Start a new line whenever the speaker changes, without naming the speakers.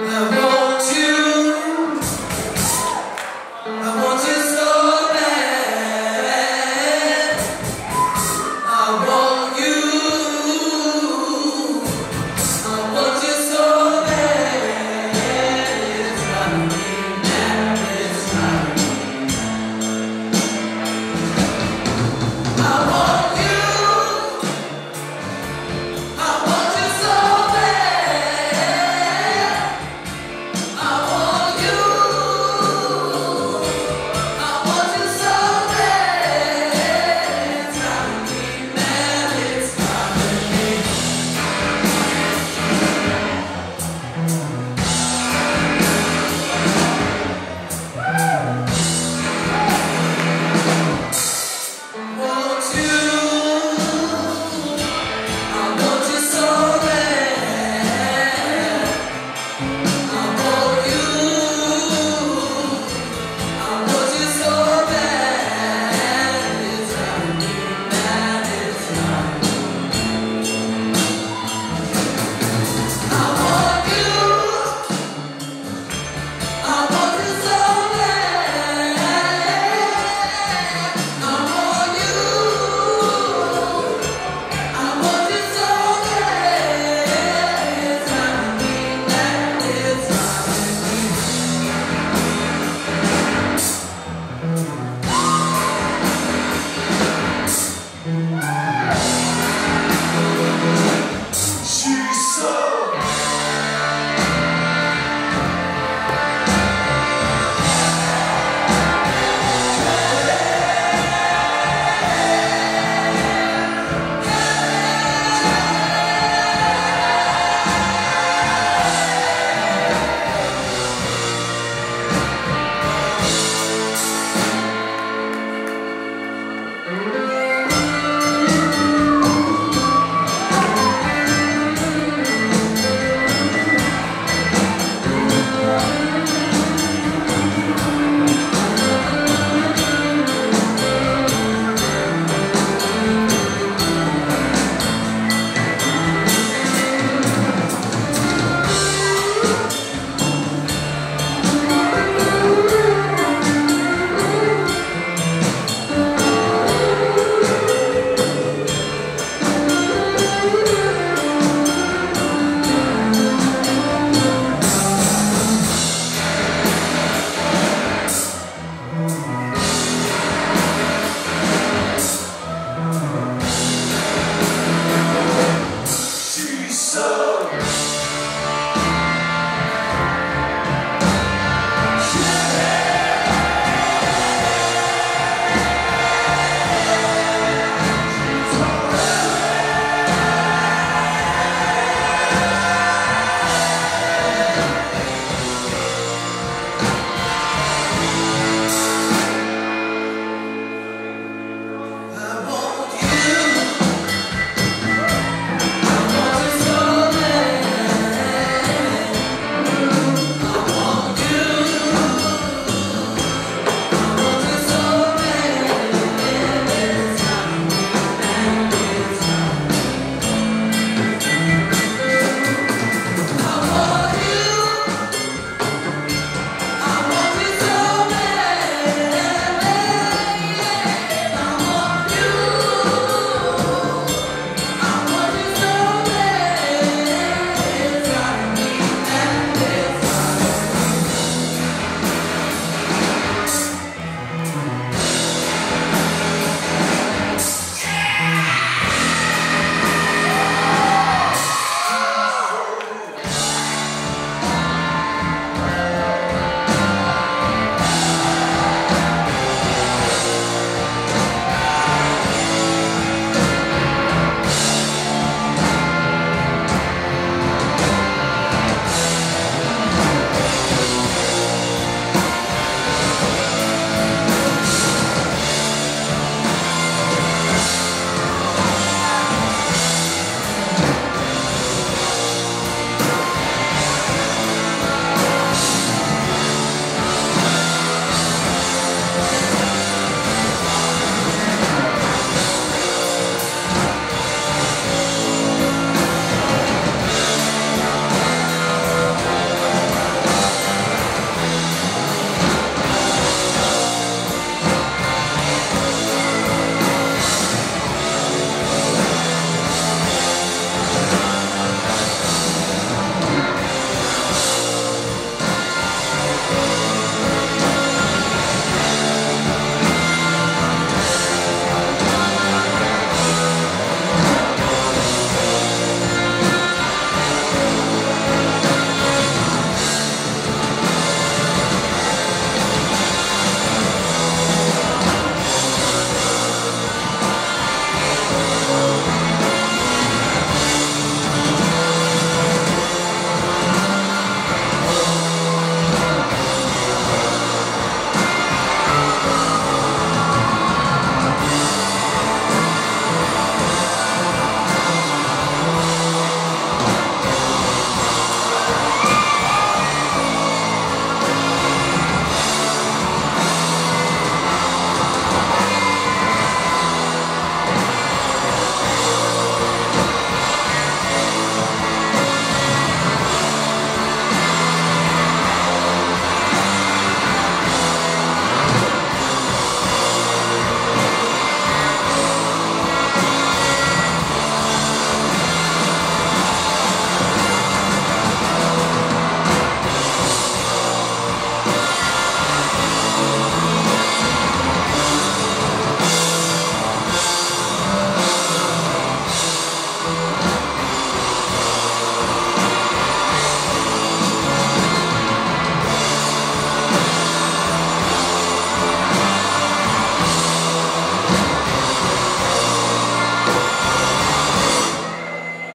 Mm.